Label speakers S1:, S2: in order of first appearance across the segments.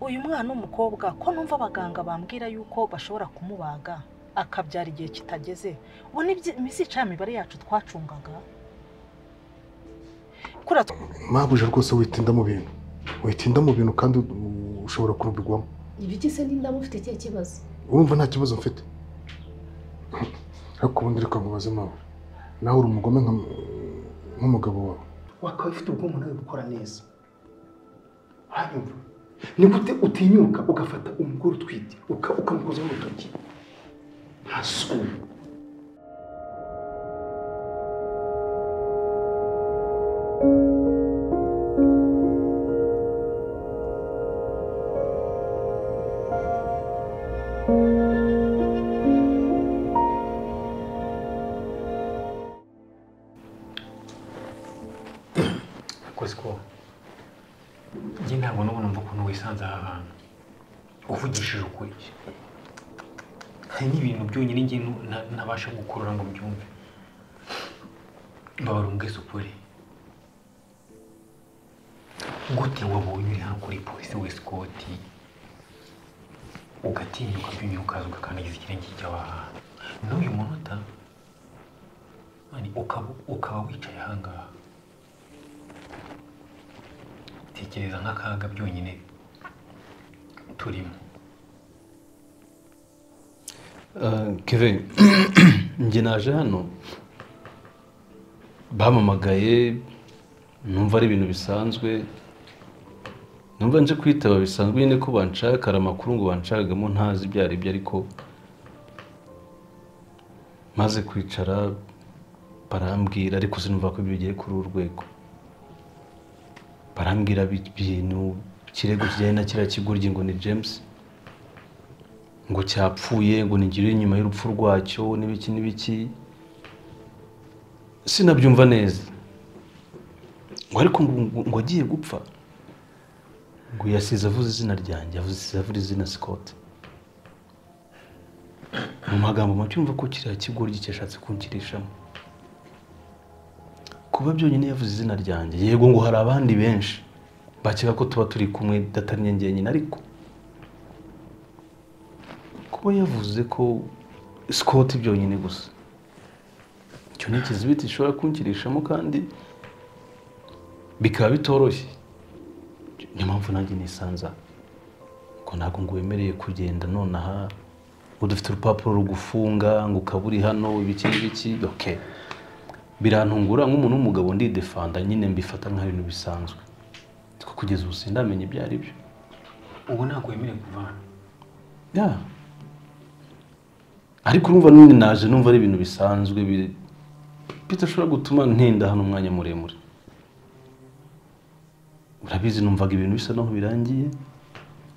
S1: uyu mwana w'umukobwa ko numva abaganga bambwira yuko bashobora kumubaga? Akabyara igihe kitageze. Ubu ni imisica mibare yacu twacungaga?
S2: Mabuja rwose witinda mu bintu. Witinda mu bintu kandi ushobora kurubigwamo.
S3: Ibiki se n'inda mufite ikihe kibazo.
S2: Urumva nta kibazo mfite? Ariko ubundi reka nkubaze mawe nawe uri umugome nk'umugabo wawe.
S4: Wakaba ufite ubwonko nawe gukora neza. Hanyuma. Ni gute utinyuka ugafata umugore utwite uka- ukamukozaho urutoki? Nta soni.
S5: Ntabasha gukurura ngo mbyumve mbabara umbwese ukuri gute wabonye uri hano kuri polisi wesikoti ugatinyuka byonyine ukaza ugakandagiza ikirenge cyawe aha hantu n'uyu munota ukaba wicaye aha ngaha tekereza nk'akaga byonyine turimo
S6: njye naje hano bampamagaye numva ari ibintu bisanzwe numva nje kwitaba bisanzwe nyine ko banshaka hari amakuru ngo banshakagamo ntazi ibyo ari byo ariko maze kwicara barambwira ariko sinumva ko bigiye kuri uru rwego barambwira bi- ibintu ikirego kijyanye na kiriya kigoryi ngo ni james ngo cyapfuye ngo nigire inyuma y'urupfu rwacyo n'ibiki n'ibiki. Sinabyumva neza. Ngo ariko ngo, agiye gupfa. Ngo yasize avuze izina ryanjye avuze izina Scott. Mu magambo make yumva ko kiriya kigoryi cyashatse kunkirishamo kuba byonyine yavuze izina ryanjye yego ngo hari abandi benshi bakeka ko tuba turi kumwe datari njye ariko kuba yavuze ko Scott byonyine gusa. Icyo ni ikizibiti gishobora kunkirishamo kandi bikaba bitoroshye. Niyo mpamvu nanjye nisanza ngo ntabwo ngo wemereye kugenda nonaha ngo dufite urupapuro rugufunga ngo ukaba uri hano ibiki n'ibiki. Okay birantungura nk'umuntu w'umugabo ndidefanda nyine mbifata nk'ibintu bisanzwe. Ariko kugeza ubu sindamenya ibyo ari byo
S5: ubu ntabwo wemerewe kuva hano?
S6: Ya. Ariko urumva none naje numva ari ibintu bisanzwe bi- bidashobora gutuma ntinda hano umwanya muremure. Urabizi numvaga ibintu bisa naho birangiye.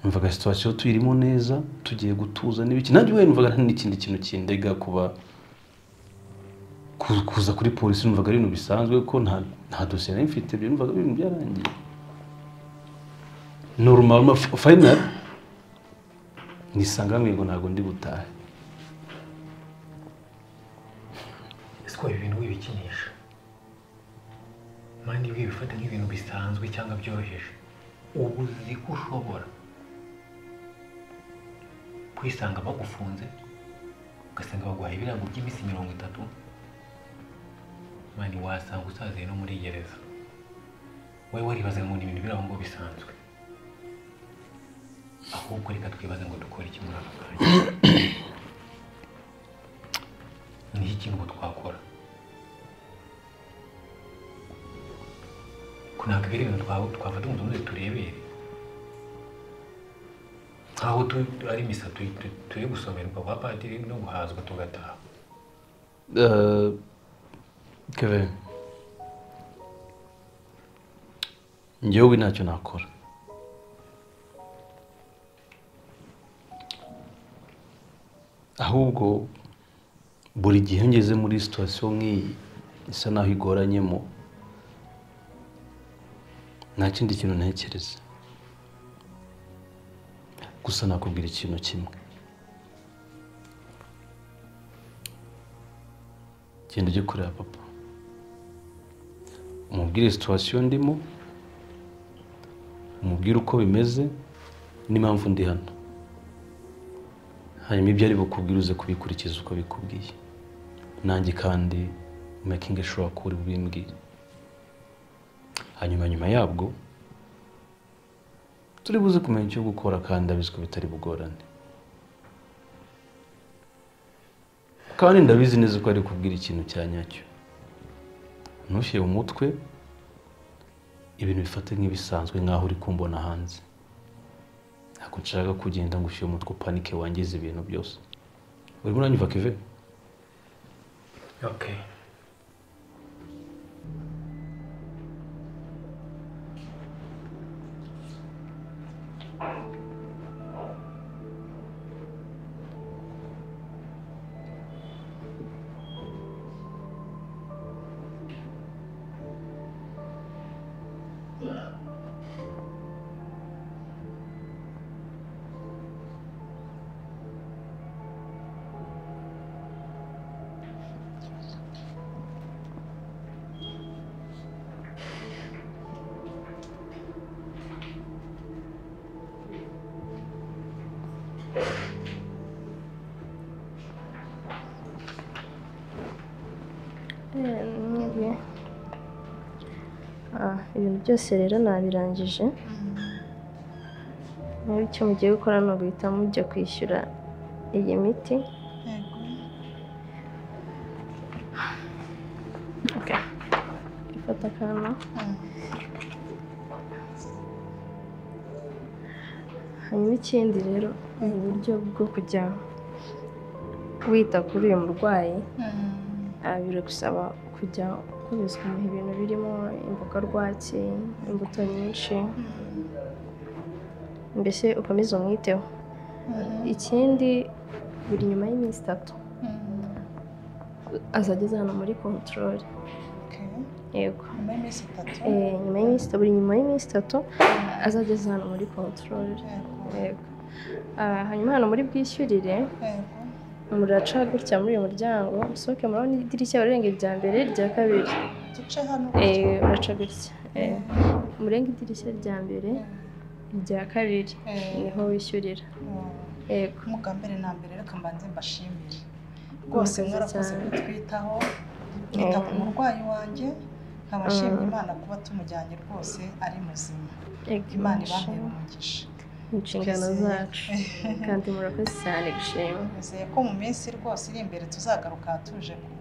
S6: Numvaga situwasiyo tuyirimo neza tugiye gutuza n'ibiki. Nanjye we numvaga nta n'ikindi kintu kindega kuba ku- kuza kuri polisi. Numvaga ari ibintu bisanzwe ko nta dosiye nari mfite. Ibyo numvaga ibintu byarangiye. Normal final. Nisanga bamwe ngo ntabwo ndi butahe.
S5: Ese ko ibi bintu wibikinisha mani wibifata nk'ibintu bisanzwe cyangwa byoroheje ubu uzi ko ushobora. Kwisanga bagufunze ugasanga baguhaye ibirago by'iminsi mirongo itatu mani wasanga usaziye no muri gereza. Wowe waribazaga ngo ni ibintu biri aho ngo bisanzwe. Ahubwo reka twibaze ngo dukore iki muri aka kanya? Ni iki kintu twakora? Ko ntabwo ibiri ibintu twa- twafata umutunzi turebere nkaho ari misa tu- tu- turi gusomerwa kwa padiri no guhazwa tugataha
S6: Kevin. Njyewe ntacyo nakora ahubwo buri gihe ngeze muri situwasiyo nk'iyi isa naho igoranyemo nta kindi kintu ntekereza. Gusa nakubwira ikintu kimwe. Genda ujye kureba papa. Umubwire situwasiyo ndimo umubwire uko bimeze n'impamvu ndi hano. Hanyuma ibyo ari bukubwire uze kubikurikiza uko bikubwiye. Nanjye kandi making sure ko uri bubimbwire hanyuma nyuma yabwo turi buze kumenya icyo gukora kandi abizi ko bitari bugorane. Kandi ndabizi neza ko ari kubwira ikintu cya nyacyo. Ntushyire mu mutwe ibintu bifate nk'ibisanzwe nk'aho uri kumbona hanze. Ntabwo nshaka kugenda ngo ushyire umutwe upanike wangize ibintu byose. Urimo uranyumva keve
S5: okay.
S7: Ibintu byose rero nabirangije. Nawe icyo mugiye gukora ni uguhita mujya kwishyura iyi miti. Ifata akantu hanyuma ikindi rero ni uburyo bwo kujya wita kuri uyu murwayi. Ah, biragusaba kujya kumuha ibintu birimo imboga rwatsi imbuto nyinshi. Mbese ukomeze umwiteho. Ikindi buri nyuma y'iminsi itatu azajya aza hano muri kontorore yego.
S1: Nyuma y'iminsi itatu?
S7: Eh, nyuma y'iminsi itatu buri nyuma y'iminsi itatu azajya aza hano muri kontorore yego. Ah, hanyuma hano muri bwishyurire muraca gutya muri uyu muryango musohoke murabona idirishya urenga irya mbere irya kabiri.
S1: Hano.
S7: Eh, uraca gutya. Eh, murenga idirishya rya mbere irya kabiri. Niho wishyurira. Yego.
S1: Umwuga mbere na mbere reka mbanze mbashimire. Rwose mwarakoze kutwitaho mwita ku murwayi wanjye nkaba nshimye
S7: Mm.
S1: Imana kuba tumujyanye rwose ari muzima. Imana ibambere umugisha.
S7: Inshingano zacu kandi murakoze cyane gushima
S1: nizeye ko mu minsi rwose iri imbere tuzagaruka tuje ku-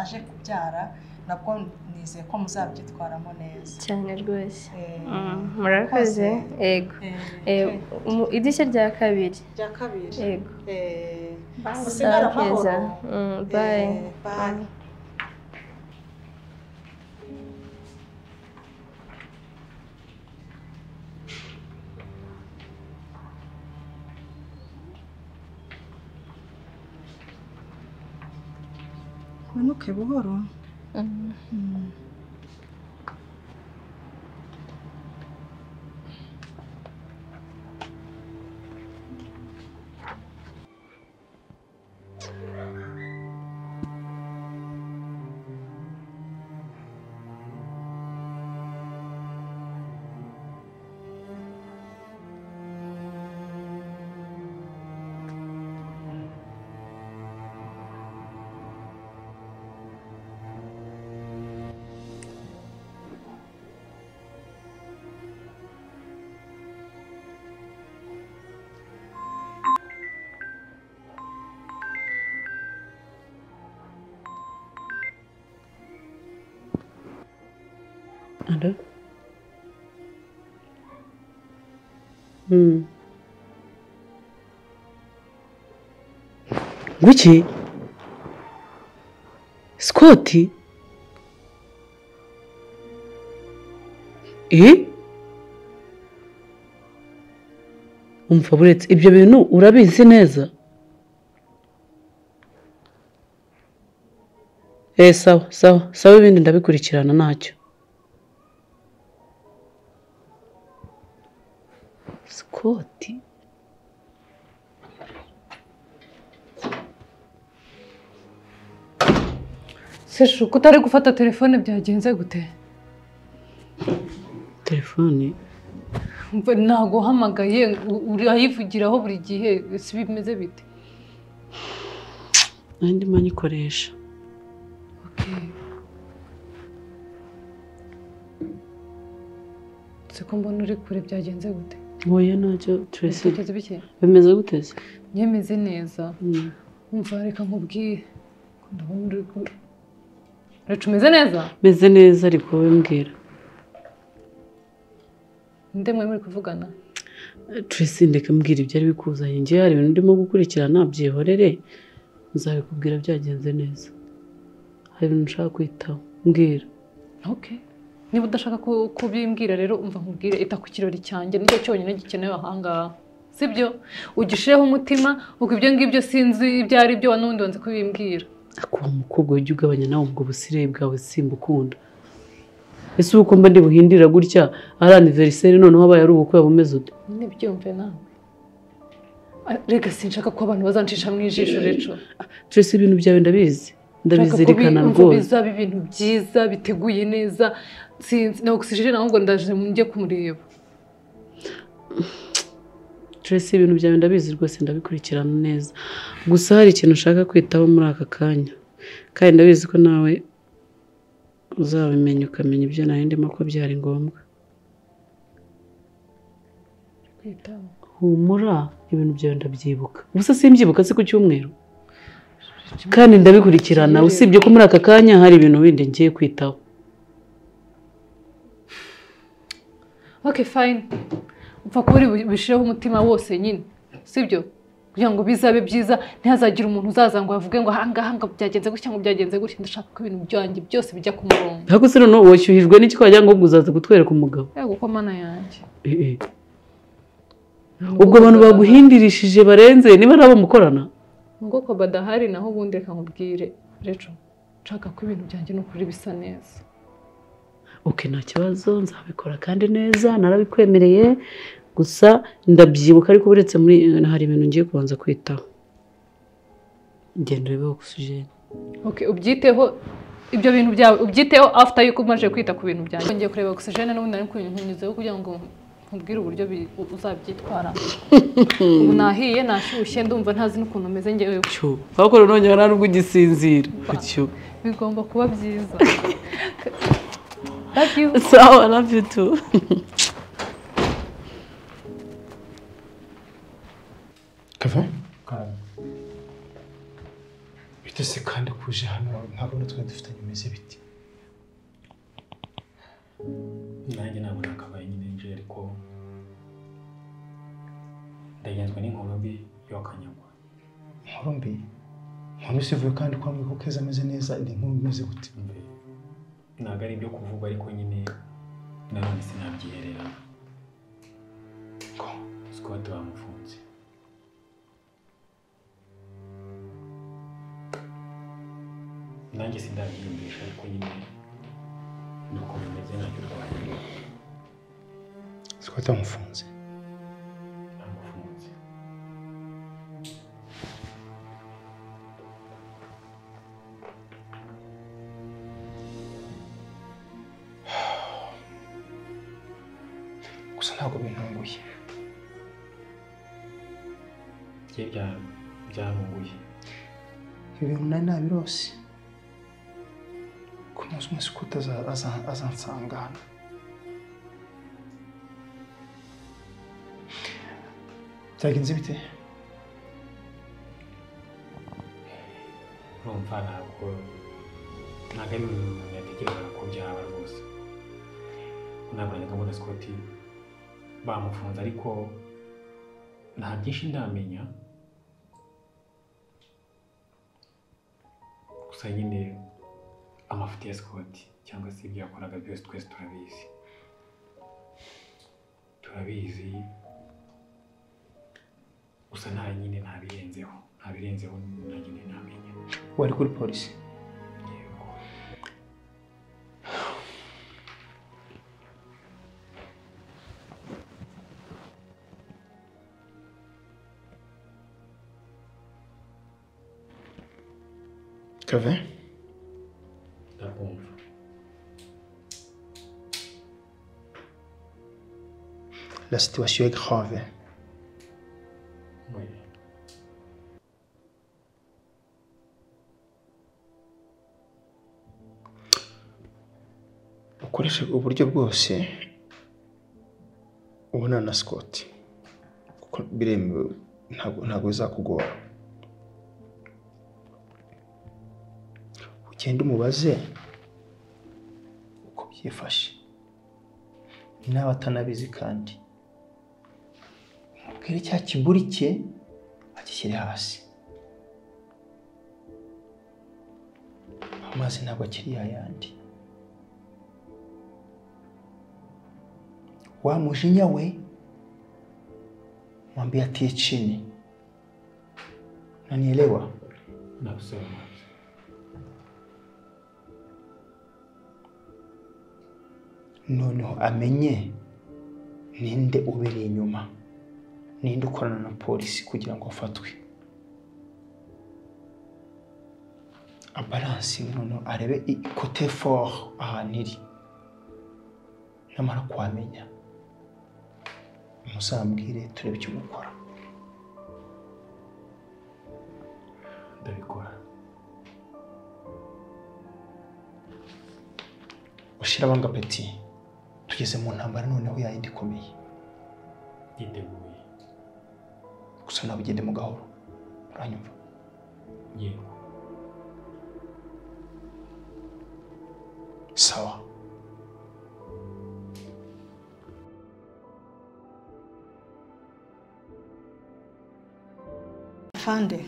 S1: aje kubyara nabwo nizeye ko muzabyitwaramo neza
S7: cyane rwose murakoze yego idirishya rya kabiri
S1: rya kabiri
S7: yego bye.
S1: Manuke buhoro. Mm.
S8: Alo? Hmm. Ngwiki? Scott? Eh? Umva buretse ibyo bintu urabizi neza? Eh sawa sawa sawa ibindi ndabikurikirana ntacyo. Scott?
S9: seshu ko utari gufata telefone byagenze gute
S8: Telefone?
S9: Umva, naguhamagaye u- urayivugiraho buri gihe si bimeze bite
S8: nanjye ndimo nyikoresha
S9: siko mbona uri kure byagenze gute
S8: nkuye ntacyo
S9: bike
S8: bimeze gute se
S9: nyemeze neza
S8: Mm.
S9: umva reka nkubwire ndabona uri reka umeze neza
S8: meze neza ariko wowe mbwira
S9: nde mwe muri kuvugana
S8: Tracy ndeka mbwira ibyari bikuzanye njye hari ibintu ndimo gukurikirana byihorere nzabikubwira byagenze neza hari ibintu nshaka kwitaho mbwira
S9: okay niba udashaka ku- kubimbwira rero umva nkubwire ita ku kirori cyanjye. Nicyo cyonyine gikenewe ahangaha sibyo? Ugishireho umutima ubwo ibyo ngibyo sinzi ibyo ari byo n'ubundi wanze kubimbwira.
S8: Akuba umukobwa ujya ugabanya nawe ubwo busire bwawe simba ukunda ese ubu ko mba ndi buhindira gutya? Ari aniveriseri noneho habaye ari ubukwe bumeze ute?
S9: Ntibyumve nawe. Reka sinshaka ko abantu bazancisha mu ijisho reco
S8: Tracy ibintu byawe ndabizi. Ndabizirikana rwose.
S9: bizaba ibintu byiza biteguye neza. Sinzi na ogisijeni ahubwo ndaje njye kumureba.
S8: Tracy ibintu byawe ndabizi rwose ndabikurikirana neza. Gusa hari ikintu ushaka kwitaho muri aka kanya. Kandi ndabizi ko nawe uzabimenya ukamenya ibyo ndimo ko byari ngombwa. Humura ibintu byawe ndabyibuka. Ubusa simbyibuka si ku cyumweru. Kandi ndabikurikirana usibye ko muri aka kanya hari ibintu bindi ngiye kwitaho.
S9: Ok fine. Upfa kuba uri bushireho umutima wose nyine sibyo? Kugira ngo bizabe byiza ntihazagire umuntu uzaza ngo avuge ngo ahangaha ngo byagenze gutya ngo byagenze gutya ndashaka ko ibintu byanjye byose bijya ku murongo.
S8: Ariko se noneho washyuhijwe n'iki wagira ngo uzaza kutwereka umugabo?
S9: Yego ko mana yanjye.
S8: Eh, eh. ubwo abantu baguhindirishije barenze niba nabo mukorana?
S9: Ngo ko badahari naho ubundi reka nkubwire. Reco nshaka ko ibintu byanjye ni ukuri bisa neza.
S8: Oke nta kibazo nzabikora kandi neza narabikwemereye. Gusa ndabyibuka ariko uretse muri hari ibintu ngiye kubanza kwitaho. Genda urebe ogisijeni
S9: ok ubyiteho ibyo bintu byawe ubyiteho after yuko umaze kwita ku bintu byanjye ngiye kureba ogisijene n'ubundi nari kunyunyuzeho kugira ngo nkubwire uburyo uzabyitwara. Ubu nahiye nashyushye ndumva ntazi n'ukuntu meze ngewe
S8: cyo wakora nongera nta nubwo ugisinzira.
S9: Bigomba kuba byiza. Love you.
S8: sawa love you too.
S4: Kava bite se kandi kuje hano ntabwo natwe dufitanye imeze biti
S5: nanjye ntabwo nakabaye nyine nje ariko ndagenzwa n'inkuru mbi y'akanyagwa
S4: inkuru mbi? Inkuru isivuye kandi kwa ko keza ameze neza ni inkuru imeze gute?
S5: Ntabwo ari ibyo kuvuga ariko nyine nanone sinabyiherera
S4: ko
S5: Scott bamufunze nanjye sindabyiyumvisha ariko nyine ni uko bimeze ntacyo rwaye
S4: siko atamufunze
S5: bamufunze
S4: azansanga hano byagenze bite
S5: urumva ntabwo ntabwo ari ibintu umuntu yatekerezaga ko byaba rwose nabonye kabona Scott bamufunze ariko nta byinshi ndamenya gusa nyine amafuti ya Scott cyangwa se ibyo yakoraga byose twese turabizi. Turabizi. Gusa nta nyine nta birenzeho nta birenzeho nta nyine ntamenya
S4: wari kuri polisi
S5: yego.
S4: La situation est grave. Ukoreshe uburyo bwose ubonana na Scott. Kuko biremewe ntabwo bizakugora. Ugende umubaze uko byifashe. Nawe atanabizi kandi. Mubwire cya kiburi cye agishyire hasi. Amazi ntabwo akiri yayandi wa mujinya we mwambie atie chini. Nanielewa?
S5: Nakusema.
S4: Noneho amenye ninde ubiri inyuma ninde ukorana na polisi kugira ngo afatwe? Abaransi noneho arebe i- kote fort ahantu iri namara kuhamenya muzambwire turebe icyo mukora.
S5: Ndabikora.
S4: Ushira abanga tugeze mu ntambara noneho yayindi ikomeye.
S5: Yiteguye
S4: gusa nawe ugende mu gahoro. Uranyumva?
S5: Yego.
S4: Sawa.
S1: Fande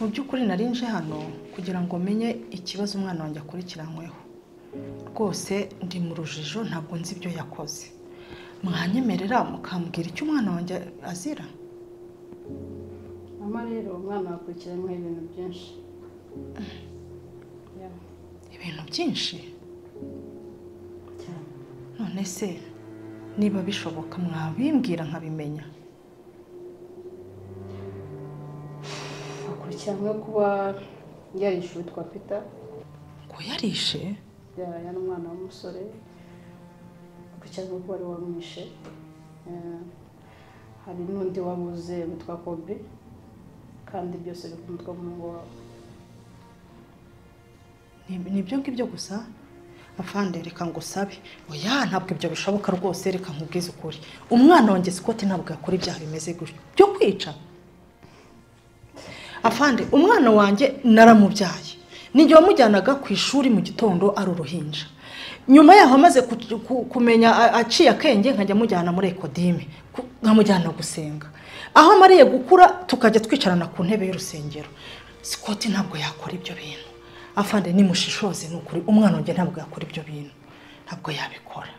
S1: mu by'ukuri nari nje hano kugira ngo menye ikibazo umwana wanjye akurikiranyweho rwose ndi mu rujijo ntabwo nzi ibyo yakoze. Mwanyemerera mukambwira icyo umwana wanjye azira?
S10: Rero umwana wakurikiranyweho ibintu byinshi.
S1: Ibintu byinshi? None se niba bishoboka mwabimbwira nkabimenya?
S10: Akurikiranyweho kuba yarishe uwitwa peter?
S1: Ngo yarishe
S10: yaraya n'umwana w'umusore. Akurikiranyweho kuba ari we wamwishe. Eh, hari n'undi wabuze witwa kobe. Kandi byose bikundwa ngo wabo
S1: Ni- ibyo ngibyo gusa? Afande reka ngo usabe oya ntabwo ibyo bishoboka rwose reka nkubwize ukuri. Umwana wanjye sikoti ntabwo yakora ibyaha bimeze gutyo byo kwica? Afande umwana wanjye naramubyaye. N'igihe wamujyanaga ku ishuri mu gitondo ari uruhinja. Nyuma yaho amaze ku- ku- kumenya aciye akenge nkajya amujyana muri ekodime. Nkamujyana gusenga. Aho amariye gukura tukajya twicarana ku ntebe y'urusengero. Sikoti ntabwo yakora ibyo bintu. Afande nimushishoze ni ukuri umwana wanjye ntabwo yakora ibyo bintu. Ntabwo yabikora.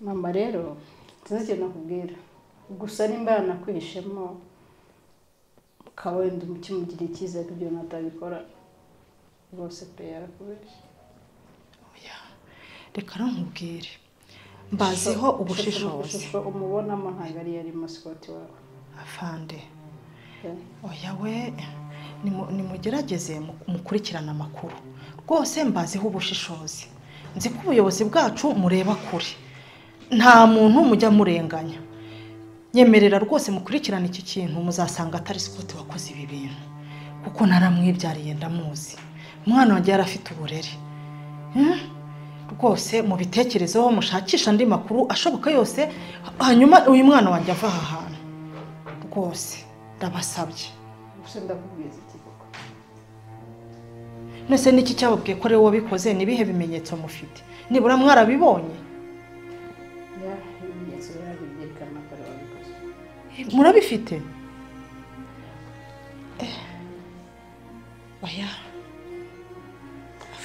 S10: Mama rero sinzi ikintu nakubwira. Gusa nimba yanakwihishemo ukaba wenda ukimugiriye icyizere ko ibyo bintu atabikora rwose pe yarakubeshye.
S1: Reka nkubwire mbaziho ubushishozi
S10: umubonamo ntabwo ari yarimo sikoti wawe.
S1: Afande.
S10: Pe.
S1: oya we nimu- nimugerageze mu- mukurikirane amakuru. Rwose mbaziho ubushishozi nzi ko ubuyobozi bwacu mureba kure. Nta muntu mujya murenganya. Nyemerera rwose mukurikirane iki kintu muzasanga atari sikoti wakoze ibi bintu. Kuko naramwibyariye ndamuzi. Umwana wanjye yari afite uburere. Hmm? Rwose mubitekerezeho mushakisha andi makuru ashoboka yose hanyuma uyu mwana wanjye ava aha hantu. Rwose ndabasabye. Nese niki cyababwiye ko ari wowe wabikoze? Ni ibihe bimenyetso mufite? Nibura mwarabibonye.
S10: Ya ibimenyetso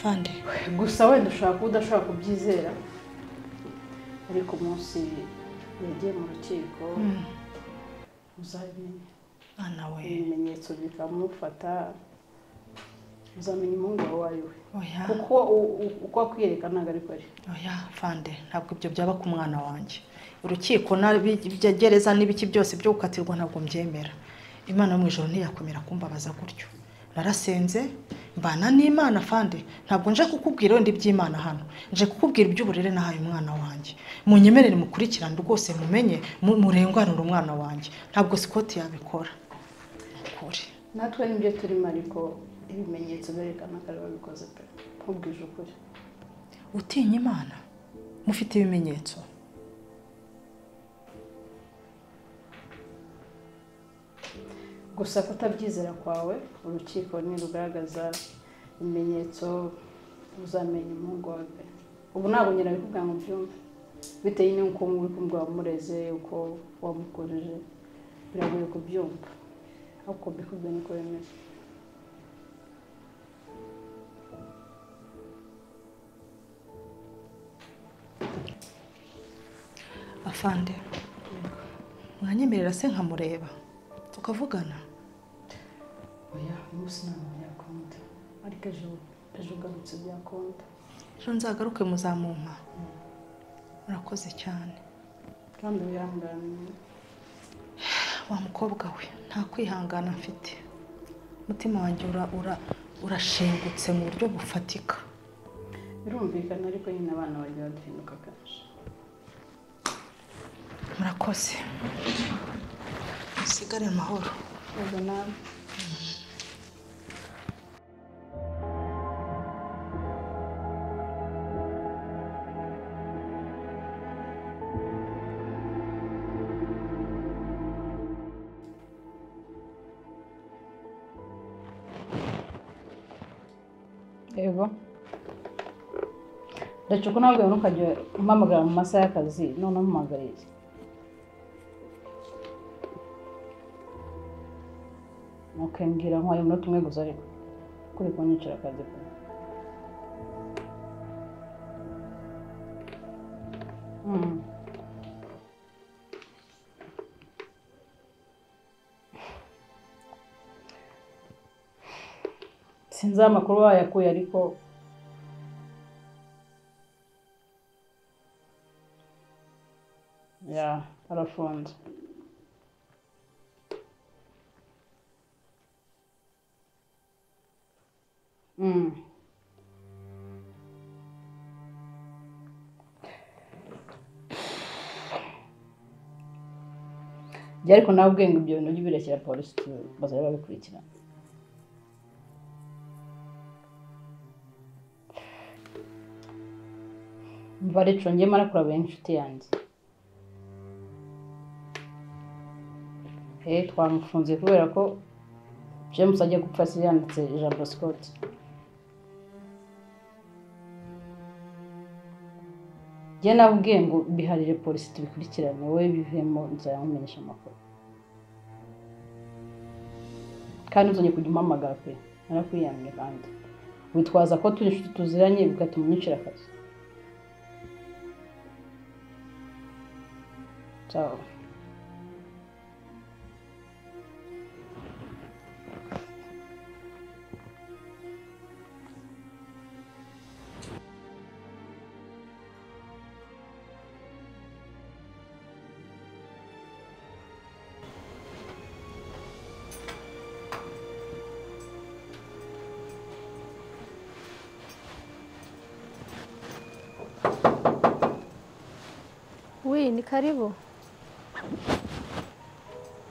S1: afande
S10: gusa wenda ushobora kuba udashobora kubyizera. Ariko umunsi yagiye mu rukiko
S1: Mm,
S10: uzabimenya
S1: mwana we.
S10: Ibimenyetso bikamufata uzamenya umuhungu wawe ari we. Kuko uko akwiyereka ntabwo ariko ari
S1: oya fande ntabwo ibyo byaba ku mwana wanjye. Urukiko gereza n'ibiki byose byo gukatirwa ntabwo mbyemera. Imana yo mu ijoro ntiyakomera kumbabaza gutyo. Narasenze mbana n'imana fande ntabwo nje kukubwira wenda iby'imana hano. Nje kukubwira iby'uburere nahaye umwana wanjye. Munyemerere mukurikirane rwose mumenye mu- murenganure umwana wanjye. Ntabwo sikoti yabikora. Kure
S10: natwe ni byo turimo ariko ibimenyetso berekana ko ari babikoze pe. Nkubwije ukuri.
S1: Utinya imana? Mufite ibimenyetso?
S10: Gusa kutabyizera kwawe urukiko nirugaragaza ibimenyetso uzamenya umuhungu ubu ntabwo nyina bikubwira ngo byumve bitewe n'uko uri kumva wamureze uko wamukojeje biragoye kubyumva. Ariko mbikubwira niko bimeze.
S1: Afande mwanyemerera se nkamureba? Tukavugana
S10: oya umunsi ntabwo byakunda ariko ejo ejo ugarutse byakunda
S1: ejo nzagaruke muzamumpa. Murakoze cyane.
S10: Kandi wihanganiye
S1: wa mukobwa we nta kwihangana mfite. Umutima wanjye ura- ura- urashengutse mu buryo bufatika.
S10: Birumvikana ariko nyine abana bajya baduhinduka kenshi
S1: murakoze. Musigare amahoro
S10: ubwo nawe yego ndacuka nabwo ntukajya umpamagara mu masaha y'akazi none umpamagariye ukambwira nkwaye umunota umwe gusa ariko. Kuri kunyicira akazi pe Mm. sinzi amakuru wayakuye ariko ya arafunze. Jya ariko nawe ubwenge ibyo bintu ujye ubirekera polisi bazajya babikurikirana mva arico njye mara kuraba inshuti yanjye. Eh twamufunze kubera ko james ajya gupfa yanditse ijambo scott njye nabwiye ngo biharire polisi tubikurikirane wowe bivemo nzayamumenyesha amakuru. Kandi ntuzongere kujya umpamagara pe narakwiyamye kandi. Witwaza ko turi inshuti tuziranye bigatuma unyicira akazi. Ciao.
S11: Wi, ni karibu.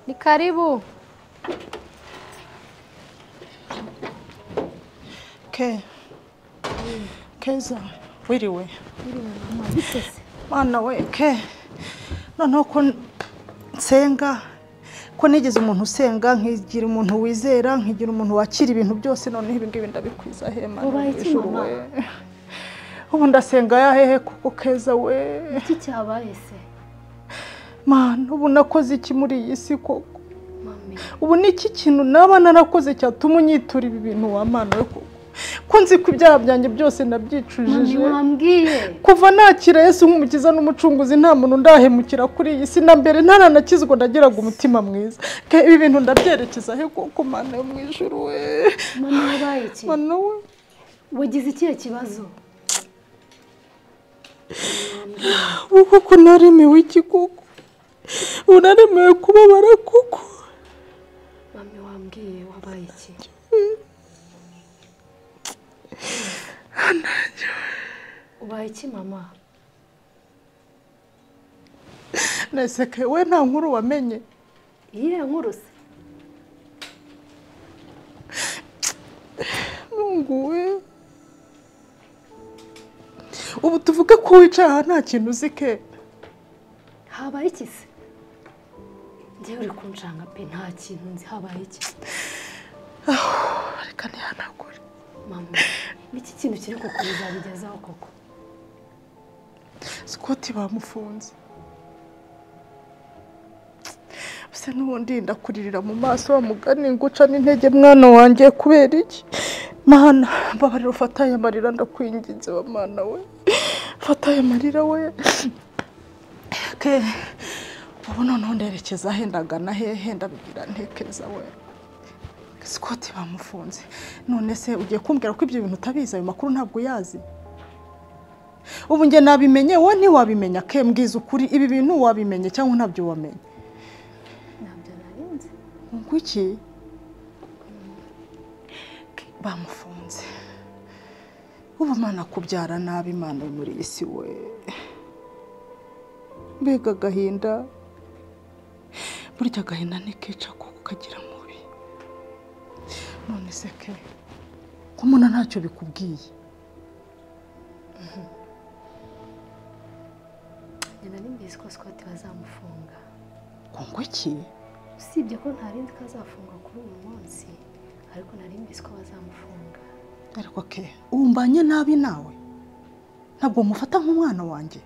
S11: Ni karibu.
S1: ke keza wiriwe mwana we ke noneho ko nsenga ko nigeze umuntu usenga nkigira umuntu wizera nkigira umuntu wakira ibintu byose noneho ibi ngibi ndabikwiza hema? Ubu ndasenga yahehe kuko keza we?
S3: Iki cyabaye se?
S1: Mana ubu nakoze iki muri iyi si koko? Ubu ni iki kintu naba narakoze cyatuma unyitura ibi bintu wa mana we koko? Ko nzi ko ibyaha byanjye byose nabyicujije. Kuva nakira Yesu nk'umukiza n'umucunguzi nta muntu ndahemukira kuri iyi si. Na mbere ntaranakizwa nagiraga umutima mwiza. Ibi bintu ndabyerekeza he koko mana yo mu mana we?
S3: Wagize ikihe kibazo?
S1: Koko naremewe iki koko ubu naremewe kubabara koko
S3: mami wambwiye wabaye iki? Ubaye iki mama?
S1: Neseke we nta nkuru wamenye.
S3: Iyihe nkuru se?
S1: Nunguwe. Ubu tuvuge ko wicaye aha nta kintu uzi ke.
S3: Habaye iki se? Njyewe uri kunjanga pe nta kintu nzi. Habaye iki?
S1: Reka ntihanagure.
S3: Mama n'iki kintu kiri kukubuza bigezaho koko?
S1: Sikoti bamufunze. Gusa n'ubundi ndakuririra mu maso wa mugani nguca n'intege mwana wanjye kubera iki? Mana mbabarira ufata aya marira ndakwinginze wa mana we. Fata aya marira we. Ke ubu noneho nderekeza he ndagana hehe ndabwira ntekereza we. Sikoti bamufunze. None se ugiye kumbwira ko ibyo bintu utabizi ayo makuru ntabwo uyazi? Ubu njye nabimenye wowe ntiwabimenya ke mbwiza ukuri ibi bintu wabimenye cyangwa ntabyo wamenye?
S3: Ntabyo narinzi.
S1: Ngo iki bamufunze ubu mana kubyara nabi imana muri iyi si we. Mbega agahinda. Burya agahinda ntikica kuko kagira mubi. None se ke? Ko umuntu ntacyo bikubwiye.
S3: Nari mbizi ko sikoti bazamufunga.
S1: Ngo ngo iki
S3: usibye ko ntarinzi ko munsi ariko nari mbizi ko bazamufunga.
S1: Ariko ke umbanye nabi nawe. Ntabwo mufata nk'umwana wanjye.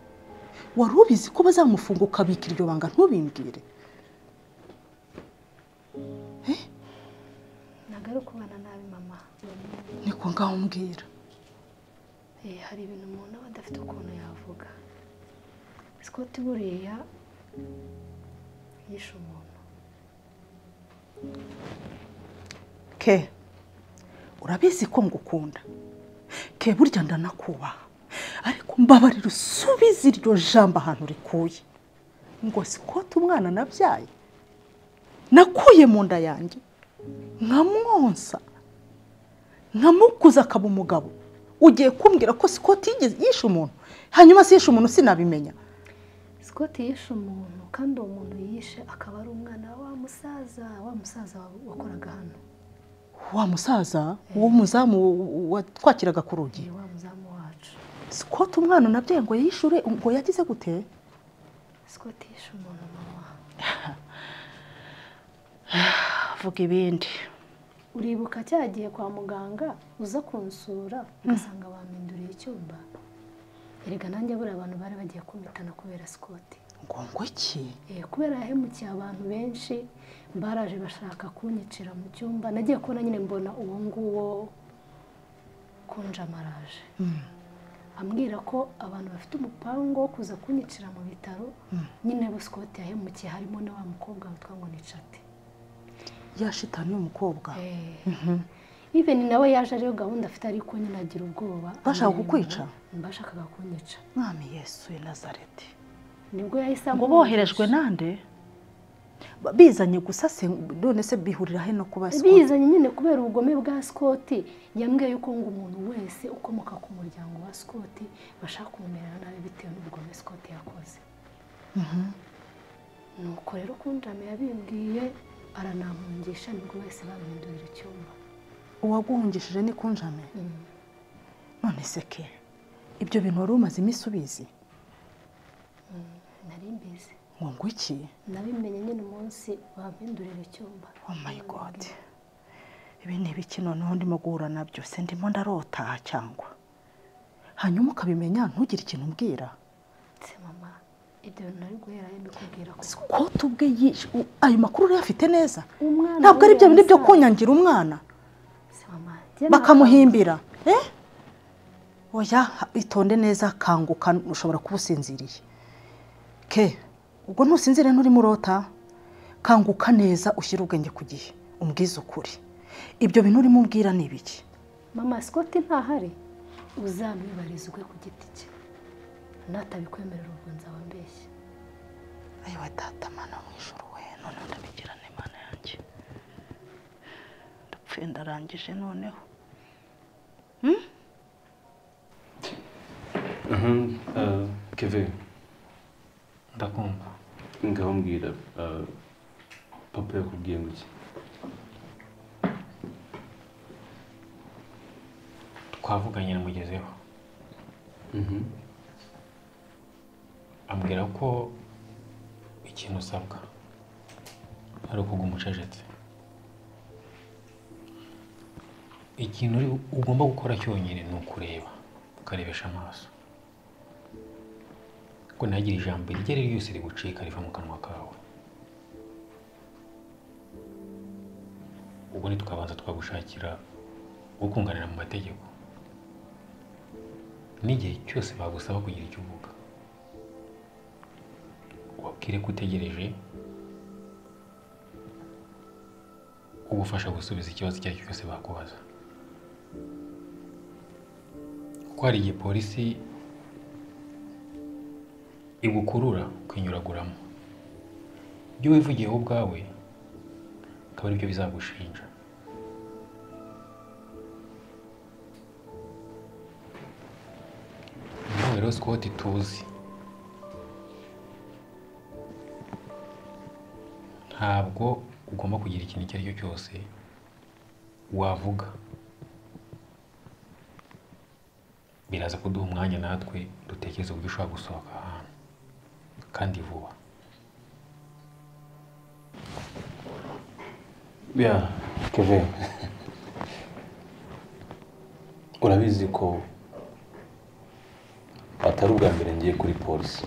S1: Wari ubizi ko bazamufunga ukabika iryo banga? Ntubimbwire
S3: ntabwo ari ukubana nabi mama.
S1: Niko ngaho mbwira
S3: Eh, hari ibintu umuntu aba adafite ukuntu yavuga. Sikoti buriya yishe umuntu.
S1: Ke urabizi ko ngukunda? Ke burya ndanakubaha ariko mbabarira usubize iryo jambo ahantu rikuye. Ngo sikote umwana nabyaye nakuye mu nda yanjye. Nkamwonsa. Nkamukuza akaba umugabo. Ugiye kumbwira ko sikoti yishe umuntu. Hanyuma si yishe umuntu sinabimenya.
S3: Sikoti yishe umuntu kandi uwo muntu yishe akaba ari umwana wa musaza wa musaza wa- wakoraga hano.
S1: Wa musaza uwo muzamu watwakiraga ku rugi.
S3: Ni wa muzamu wacu.
S1: Sikoti umwana nabyaye ngo yishure ngo yagize gute?
S3: Sikoti yishe umuntu mama.
S1: Vuga ibindi.
S3: Uribuka cya gihe kwa muganga uza kunsura ugasanga bampinduriye icyumba. Erega nanjye buriya abantu bari bagiye kumitana kubera sikoti
S1: ngo ngo iki?
S3: Eh, kubera yahemukiye abantu benshi baraje bashaka kunyicira mu cyumba. Nagiye kubona nyine mbona uwo nguwo kunjamaraje. Ambwira ko abantu bafite umupango wo kuza kunyicira mu bitaro. Nyine bo sikoti yahemukiye harimo na wa mukobwa witwa ngo ni cati
S1: ya shitani y'umukobwa
S3: even nawe yaje ariyo gahunda afite ariko nyine agira ubwoba.
S1: Bashaka
S3: amenya
S1: kukwica?
S3: bashakaga kunyica.
S1: Mwami yesu i nazareti.
S3: Nibwo yahise
S1: ngo boherejwe nande? Bizanye gusa se none se bihurira he no kuba sikoti
S3: bizanye nyine kubera ubugome bwa sikoti yambwiye yuko ngo umuntu wese ukomoka ku muryango wa sikoti bashaka kumumerera nabi bitewe n'ubugome sikoti yakoze. Nuko rero kunjame yabimbwiye aranampungisha ni bwo wese bamuhindurira icyumba
S1: uwaguhungishije ni kunjame none se ke? Ibyo bintu wari umaze iminsi ubizi?
S3: Nari mbizi.
S1: Ngo iki?
S3: Nabimenye nyine umunsi bampindurira icyumba.
S1: Oh my god. Ibi ni ibiki noneho ndimo guhura na byo? Se ndimo ndarota cyangwa? Hanyuma ukabimenya ntugire ikintu umbwira
S3: se mama ibyo bintu nari guhera he mbikubwira ko
S1: u- ayo makuru uriya neza? Ntabwo ari byo bindi byo kunyangira umwana. Bakamuhimbira. Eh? Oya itonde neza kanguka ushobora kuba usinziriye ke ubwo ntusinzire nturimo urota kanguka neza ushyire ubwenge ku gihe. Umbwize ukuri. Ibyo bintu urimo umbwira ni ibiki?
S3: Mama sikoti ntahari. Uzamwibarizwe ku giti cye. Natabikwemerera ubwo nzaba mbeshya
S1: ayiwe data mana mu ijoro we. None ndabigirane mana yanjye. Ndapfuye ndarangije noneho. Hmm?
S6: Mhm, eh, keve
S5: ndakumva
S6: eh, papa yakubwiye ngo iki
S5: twavuganye namugezeho ambwira ko ikintu usabwa ari ukuguma ucecetse ikintu ugomba gukora cyonyine ni ukureba ukarebesha amaso ko ntihagire ijambo iryo ari ryo ryose rigucika riva mu kanwa kawe. Ubwo ntitukabanza tukagushakira ukunganira mu mategeko. N'igihe cyose bagusaba kugira icyo uvuga. Ubabwire ko utegereje ugufasha gusubiza ikibazo icyo ari cyo cyose bakubaza. Kuko hari igihe polisi igukurura ukinyuraguramo ibyo wivugiyeho ubwawe akaba ari byo bizagushinja. Nawe rero Scott tuzi. Ntabwo ugomba kugira ikintu icyo ari cyo cyose wavuga. Biraza kuduha umwanya natwe dutekereza uburyo ushobora gusohoka. Kandi vuba
S6: ya keve urabizi ko atari ubwa mbere ngiye kuri polisi.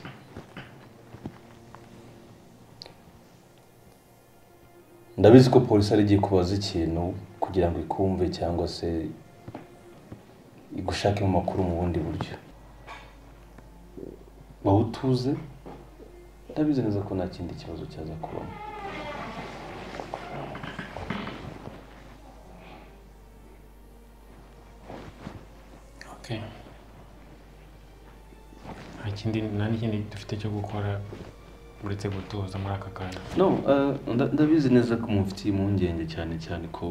S6: Ndabizi ko polisi ari igiye kubaza ikintu kugira ngo ikumve cyangwa se igushakemo amakuru mu bundi buryo. Wowe utuze ndabizi neza ko nta kindi kibazo cyaza kubamo
S5: nta kindi nta n'ikindi dufite cyo gukora uretse gutuza muri aka kanya
S6: eh, ndabizi neza ko mufitiye impungenge cyane cyane ko.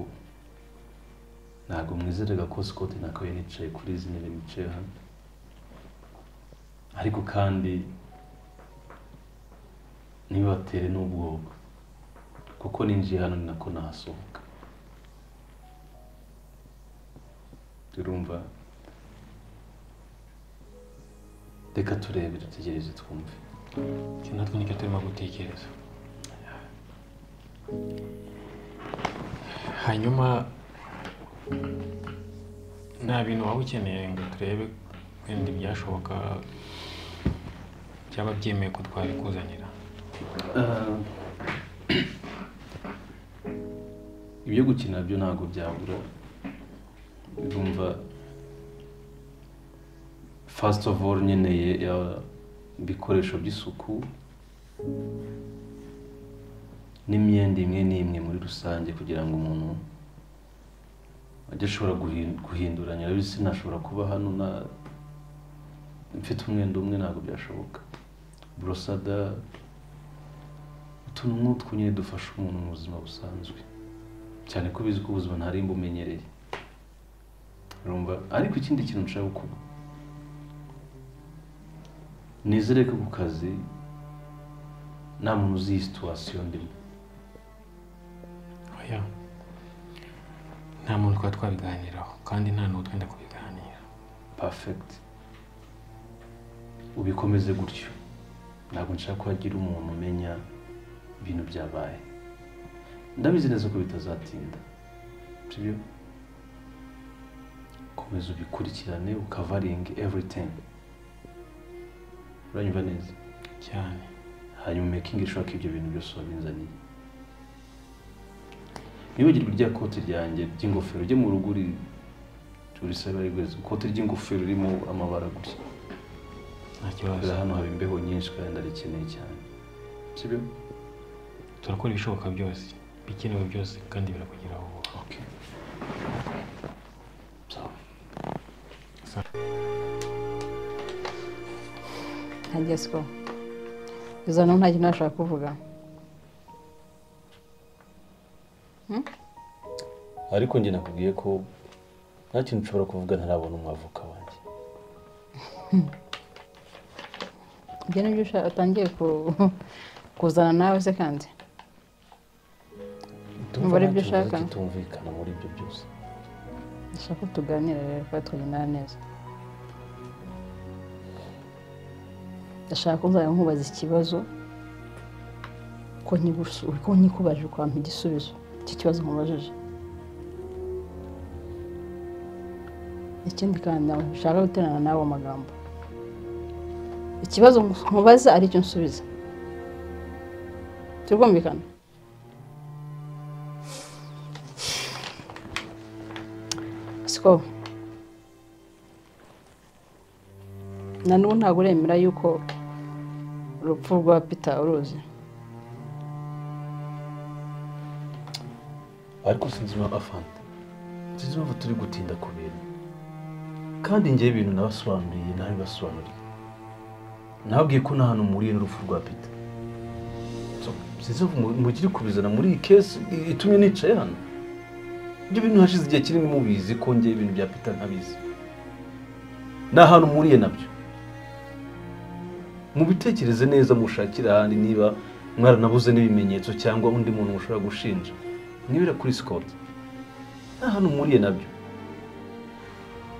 S6: Ntabwo mwizeraga ko Scott nakabaye nicaye kuri izi ntebe nicaye hano ariko kandi ntibibatere n'ubwoba kuko ninjiye hano ni nako nahasohoka turumva reka turebe dutegereze twumve.
S5: Natwe ni cyo turimo gutekereza. Hanyuma nta bintu waba ukeneye ngo turebe wenda ibyashoboka byaba byemeye ko twabikuzanira.
S6: ibyo gukina byo ntabwo byabura. Urumva first of all nkeneye ibikoresho by'isuku. N'imyenda imwe n'imwe muri rusange kugira ngo umuntu ajye ashobora guhin- guhinduranya. Urabizi sinashobora kuba hano na mfite umwenda umwe ntabwo byashoboka. Borosada utuntu nk'utwo nyine dufasha umuntu mu buzima busanzwe. Cyane ko ubizi ko ubuzima ntari mbumenyereye urumva? Ariko ikindi kintu nshaka kuba nizere ko ku kazi nta muntu uzi iyi situwasiyo ndimo.
S5: Oya. Nta muntu twaba twabiganiraho kandi nta n'uwo twenda kubiganira.
S6: Perfect. Ubikomeze gutyo. Ntabwo nshaka ko hagira umuntu umenya ibintu byabaye. Ndabizi neza ko bitazatinda. Sibyo? Komeza ubikurikirane ukavaringe everything. Uranyumva neza?
S5: Cyane.
S6: Hanyuma sure ko ibyo bintu byose wabinzaniye. Nibagirwe rya kote ryanjye ry'ingofero ryo mu rugo uri rigweza ikote ry'ingofero ririmo amabara gutya
S5: nta kibazo.
S6: Hano haba imbeho nyinshi kandi ndarikeneye cyane. Sibyo?
S5: Turakora ibishoboka byose. Ibikenewe byose kandi birakugeraho vuba
S9: siko. Izo ntu nta kintu nashaka kuvuga.
S6: Ariko njye nakubwiye ko nta kintu ushobora kuvuga ntarabona umwavoka wanjye.
S10: Ibyo ni byo ushaka- utangiye ku- kuzana nawe se kandi? Umva ari byo
S6: ntacyo
S10: ushaka?
S6: kitumvikana muri ibyo byose
S10: ndashaka ko tuganira rero kandi tukagendana neza ndashaka ko nzajya nkubaza ikibazo ko nkikubaje ukampa igisubizo cy'ikibazo nkubajije ikindi kandi nshaka guterana nawe amagambo ikibazo nkubaza ari cyo nsubiza turumvikana siko na n'ubu ntabwo uremera yuko urupfu rwa peter uruzi.
S6: Ariko sinzi impamvu afande sinzi impamvu turi gutinda ku bintu. Kandi ngewe ibintu nabasobanuriye nabibasobanuriye nababwiye ko nta hantu muriye n'urupfu rwa So, sinzi impamvu mu- mugire kubizana muri iyi kesi itumye nicaye hano. Ibyo bintu hashize igihe kinini mubizi ko ngewe ibintu bya peter ntabizi. Nta hantu muriye na byo. Mubitekereze neza mushakire ahandi niba mwaranabuze n'ibimenyetso cyangwa undi muntu mushobora gushinja. Nibira kuri Scott nta hantu muriye na byo.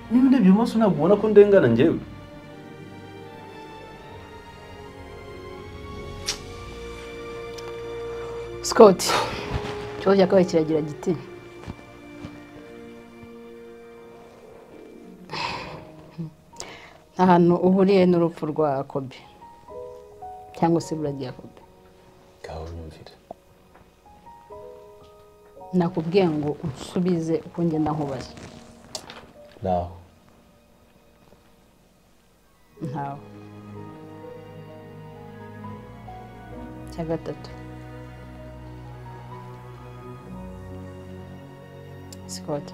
S6: Niba ndebye mu maso ntabwo ubona ko ndengana njyewe.
S10: Scott ikibazo cya kabiri kiragira giti? Nta hantu uhuriye n'urupfu rwa kobe. Cyangwa se ibura rya kobe. Nakubwiye ngo unsubize uko ngenda nkubaza
S6: naho.
S10: Ntawe cya gatatu. Scott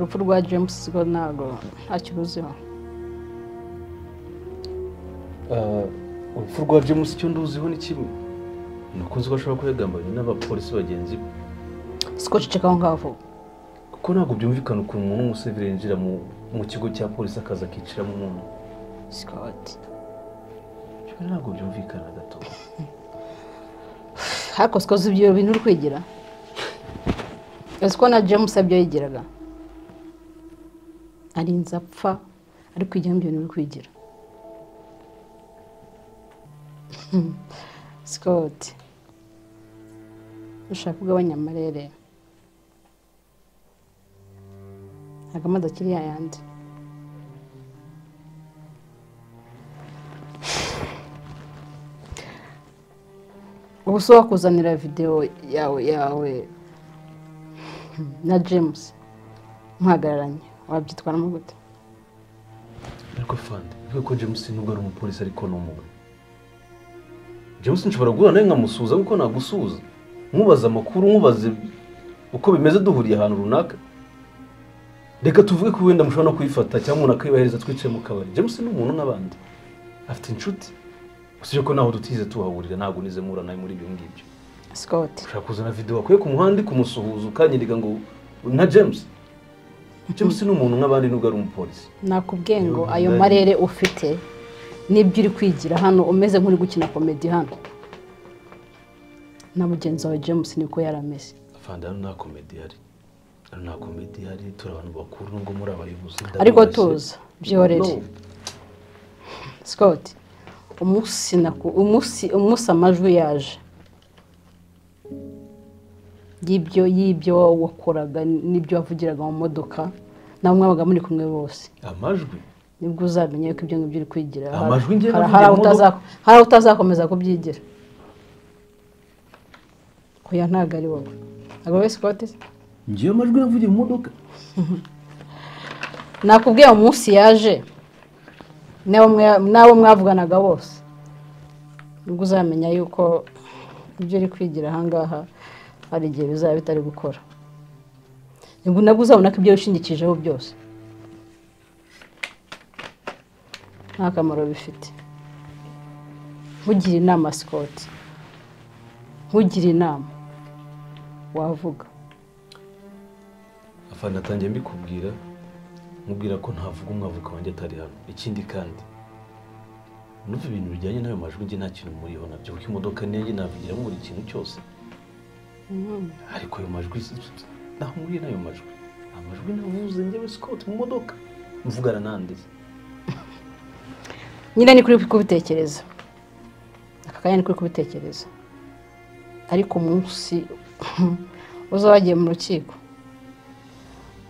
S10: urupfu rwa James Scott ntabwo ntacyo uruziho
S6: Ah, urupfu rwa james icyo nduziho ni kimwe? Ni uko ko ashobora kuyagambanira n'abapolisi bagenzi be.
S10: Scott ceceka aho ngaho.
S6: Kuko ntabwo byumvikana ukuntu umuntu w'umusivili yinjira mu, kigo cya polisi akaza akiciramo umuntu. Ibyo ntabwo byumvikana gato.
S10: Uzi ibyo bintu uri kwigira. Uzi ko na James abyo yigiraga. Ari kwigira ibyo bintu uri kwigira. Scott ushaka kugabanya amarere? Ntabwo amazi akiri yayandi ubu se wakuzanira videwo yawe yawe na james. Muhagararanye. Wabyitwaramo gute?
S6: Ariko fande bivuga ko james nubwo ari umupolisi ariko ni umuntu james nshobora guhura nawe nkamusuhuza kuko nagusuhuza nkubaza amakuru nkubaze uko bimeze duhuriye ahantu runaka? Reka tuvuge ko wenda mushobora no kuyifata cyangwa umuntu akayibahereza twicaye mu kabari. James ni umuntu nk'abandi afite inshuti. Usibye ko naho tutize tuhahurira ntabwo nize mpura nawe muri ibyo ngibyo.
S10: Scott.
S6: Ushaka kuzana videwo wakuye ku muhanda kumusuhuza ukanyereka ngo na james. James ni umuntu nk'abandi nubwo ari umupolisi.
S10: Nakubwiye ngo
S6: Yo,
S10: ayo marere ufite n'ibyo uri kwigira hano umeze nk'uri gukina komedi hano. Na mugenzi wawe james niko yari ameze
S6: afande hano nta komedi ihari. Hano nta komedi ihari turi abantu bakuru nubwo muri abayobozi
S10: ariko tuza byorere. Scott umunsi amajwi yaje. Y'ibyo y'ibyo wakoraga n'ibyo wavugiraga mu modoka nawe mwabaga muri kumwe bose.
S6: Amajwi?
S10: Nibwo uzamenya ko ibyo ngibyo uri kwigira. Hari- aho utazakomeza kubyigira. Oya ntabwo ari wowe. Ntabwo wowe scott? Se?
S6: ngiyo amajwi navugiye mu modoka.
S10: Nakubwiye umunsi yaje n'abo mwavuganaga bose. Nibwo uzamenya yuko ibyo uri kwigira ahangaha hari igihe bizaba bitari gukora. Nabwo uzabona ko ibyo wishingikijeho byose. Nta kamaro bifite. Ntugire inama sikoti ntugire inama. Wavuga.
S6: Afande atangiye mbikubwira mubwira ko ntavuga umwavuka wanjye atari hano. Ikindi kandi numva ibintu bijyanye n'ayo majwi njye nta kintu muriho na byo. Kuko imodoka niyanjye navugiramo buri kintu cyose. Ariko ayo majwi naho muri n'ayo majwi. Amajwi navuze njyewe Scott mu modoka. Mvugana nande
S10: nyine ni kuri kubitekereza. Aka kanya ni kuri kubitekereza. Ariko umunsi uzaba wagiye mu rukiko.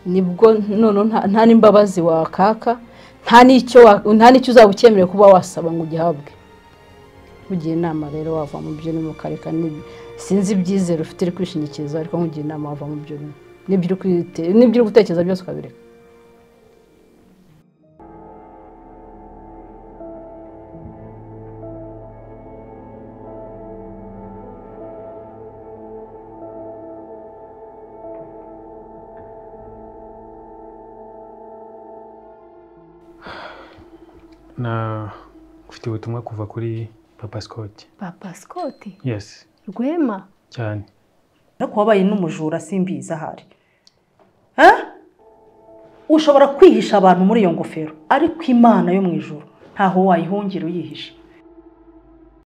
S10: Nibwo none nta- n'imbabazi wakaka nta n'icyo uzaba ucyemerewe kuba wasaba ngo ugihabwe. Ugiye inama rero wava mu byo urimo ukareka sinzi ibyizere ufite uri kwishingikiriza ariko nkugira inama wava mu byo urimo. N'ibyo uri gutekereza byose ukabireka.
S5: Na ufite ubutumwa kuva kuri papa Scott.
S3: Papa sikoti
S5: yes.
S3: Rwema?
S5: Cyane.
S1: Ariko wabaye n'umujura simbizi ahari Eh? ushobora kwihisha abantu muri iyo ngofero ariko imana yo mu ijoro ntaho wayihungira uyihishe.